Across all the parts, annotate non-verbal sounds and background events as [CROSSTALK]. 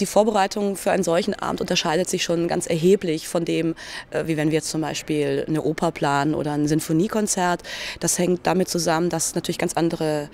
Die Vorbereitung für einen solchen Abend unterscheidet sich schon ganz erheblich von dem, äh, wie wenn wir jetzt zum Beispiel eine Oper planen oder ein Sinfoniekonzert. Das hängt damit zusammen, dass natürlich ganz andere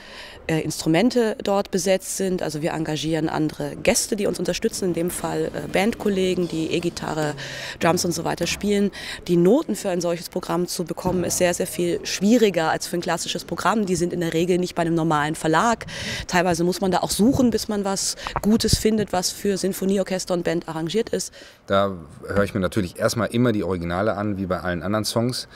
äh, Instrumente dort besetzt sind. Also wir engagieren andere Gäste, die uns unterstützen, in dem Fall äh, Bandkollegen, die E-Gitarre, Drums und so weiter spielen. Die Noten für ein solches Programm zu bekommen, ist sehr, sehr viel schwieriger als für ein klassisches Programm. Die sind in der Regel nicht bei einem normalen Verlag. Teilweise muss man da auch suchen, bis man was Gutes findet, was für Sinfonieorchester und Band arrangiert ist. Da höre ich mir natürlich erstmal immer die Originale an, wie bei allen anderen Songs.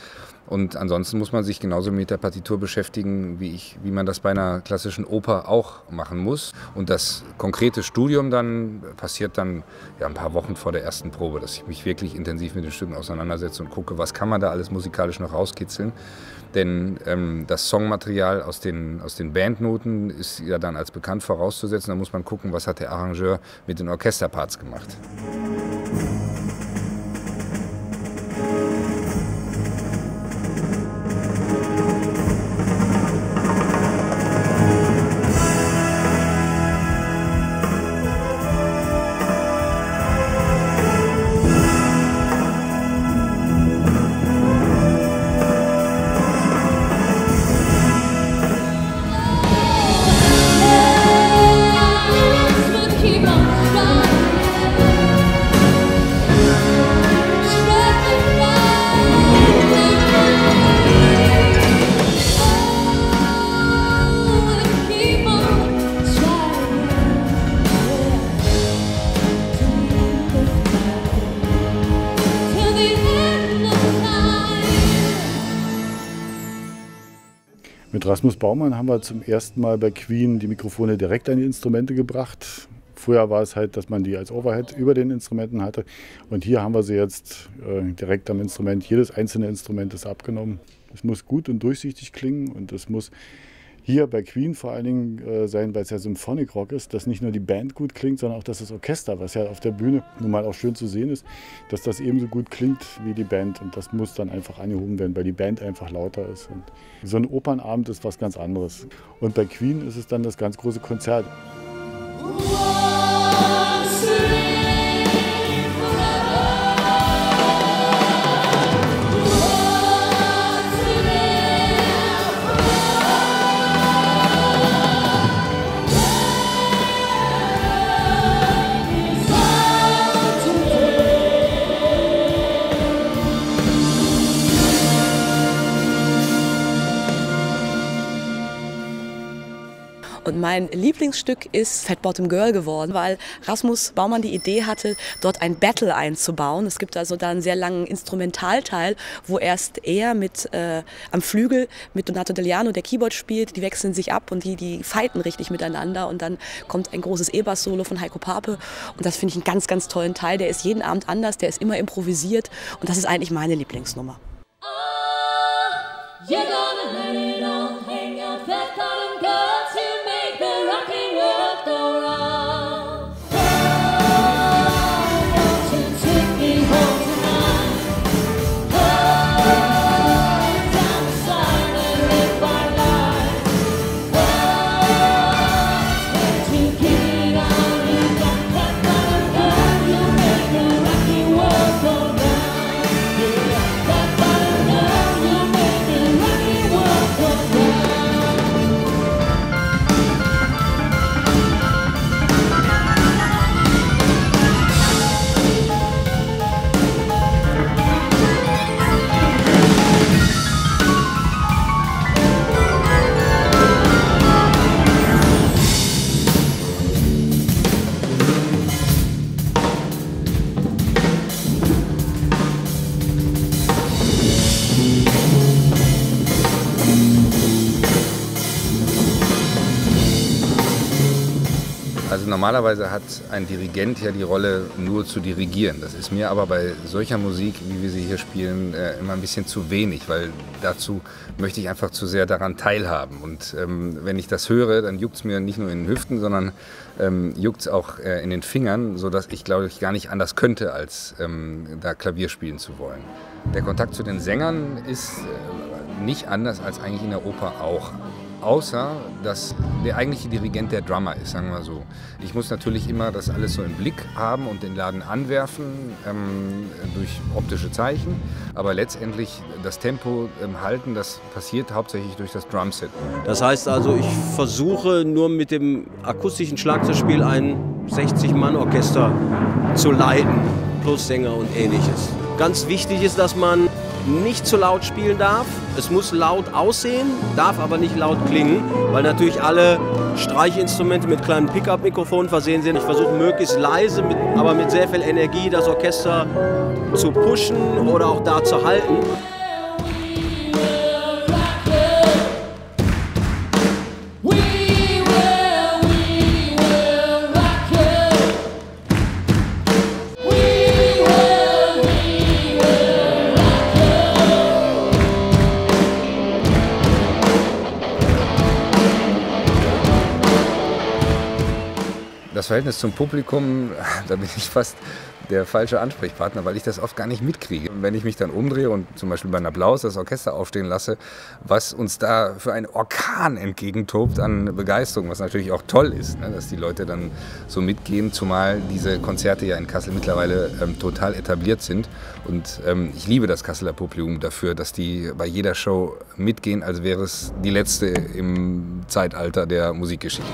Und ansonsten muss man sich genauso mit der Partitur beschäftigen, wie, ich, wie man das bei einer klassischen Oper auch machen muss. Und das konkrete Studium dann passiert dann ja, ein paar Wochen vor der ersten Probe, dass ich mich wirklich intensiv mit den Stücken auseinandersetze und gucke, was kann man da alles musikalisch noch rauskitzeln. Denn ähm, das Songmaterial aus den, aus den Bandnoten ist ja dann als bekannt vorauszusetzen. Da muss man gucken, was hat der Arrangeur mit den Orchesterparts gemacht. Mit Rasmus Baumann haben wir zum ersten Mal bei Queen die Mikrofone direkt an die Instrumente gebracht. Früher war es halt, dass man die als Overhead über den Instrumenten hatte. Und hier haben wir sie jetzt äh, direkt am Instrument. Jedes einzelne Instrument ist abgenommen. Es muss gut und durchsichtig klingen und es muss hier bei Queen vor allen Dingen äh, sein, weil es ja Symphonic Rock ist, dass nicht nur die Band gut klingt, sondern auch, dass das Orchester, was ja auf der Bühne nun mal auch schön zu sehen ist, dass das ebenso gut klingt wie die Band. Und das muss dann einfach angehoben werden, weil die Band einfach lauter ist. Und so ein Opernabend ist was ganz anderes. Und bei Queen ist es dann das ganz große Konzert. Mein Lieblingsstück ist Fat Bottom Girl geworden, weil Rasmus Baumann die Idee hatte, dort ein Battle einzubauen. Es gibt also da einen sehr langen Instrumentalteil, wo erst er mit äh, am Flügel mit Donato Deliano, der Keyboard spielt, die wechseln sich ab und die, die fighten richtig miteinander und dann kommt ein großes E-Bass-Solo von Heiko Pape und das finde ich einen ganz, ganz tollen Teil. Der ist jeden Abend anders, der ist immer improvisiert und das ist eigentlich meine Lieblingsnummer. Oh, Also normalerweise hat ein Dirigent ja die Rolle nur zu dirigieren. Das ist mir aber bei solcher Musik, wie wir sie hier spielen, äh, immer ein bisschen zu wenig, weil dazu möchte ich einfach zu sehr daran teilhaben. Und ähm, wenn ich das höre, dann juckt es mir nicht nur in den Hüften, sondern ähm, juckt es auch äh, in den Fingern, sodass ich glaube ich gar nicht anders könnte, als ähm, da Klavier spielen zu wollen. Der Kontakt zu den Sängern ist äh, nicht anders als eigentlich in der Oper auch. außer dass der eigentliche Dirigent der Drummer ist, sagen wir so. Ich muss natürlich immer das alles so im Blick haben und den Laden anwerfen ähm, durch optische Zeichen, aber letztendlich das Tempo ähm, halten, das passiert hauptsächlich durch das Drumset. Das heißt also, ich versuche nur mit dem akustischen Schlagzeugspiel ein 60-Mann-Orchester zu leiten, plus Sänger und ähnliches. Ganz wichtig ist, dass man nicht zu laut spielen darf. Es muss laut aussehen, darf aber nicht laut klingen, weil natürlich alle Streichinstrumente mit kleinen Pickup-Mikrofonen versehen sind. Ich versuche möglichst leise, mit, aber mit sehr viel Energie das Orchester zu pushen oder auch da zu halten. Verhältnis zum Publikum, [LAUGHS] da bin ich fast der falsche Ansprechpartner, weil ich das oft gar nicht mitkriege. Wenn ich mich dann umdrehe und zum Beispiel beim Applaus das Orchester aufstehen lasse, was uns da für ein Orkan entgegentobt an Begeisterung, was natürlich auch toll ist, ne, dass die Leute dann so mitgehen, zumal diese Konzerte ja in Kassel mittlerweile ähm, total etabliert sind. Und ähm, ich liebe das Kasseler Publikum dafür, dass die bei jeder Show mitgehen, als wäre es die letzte im Zeitalter der Musikgeschichte.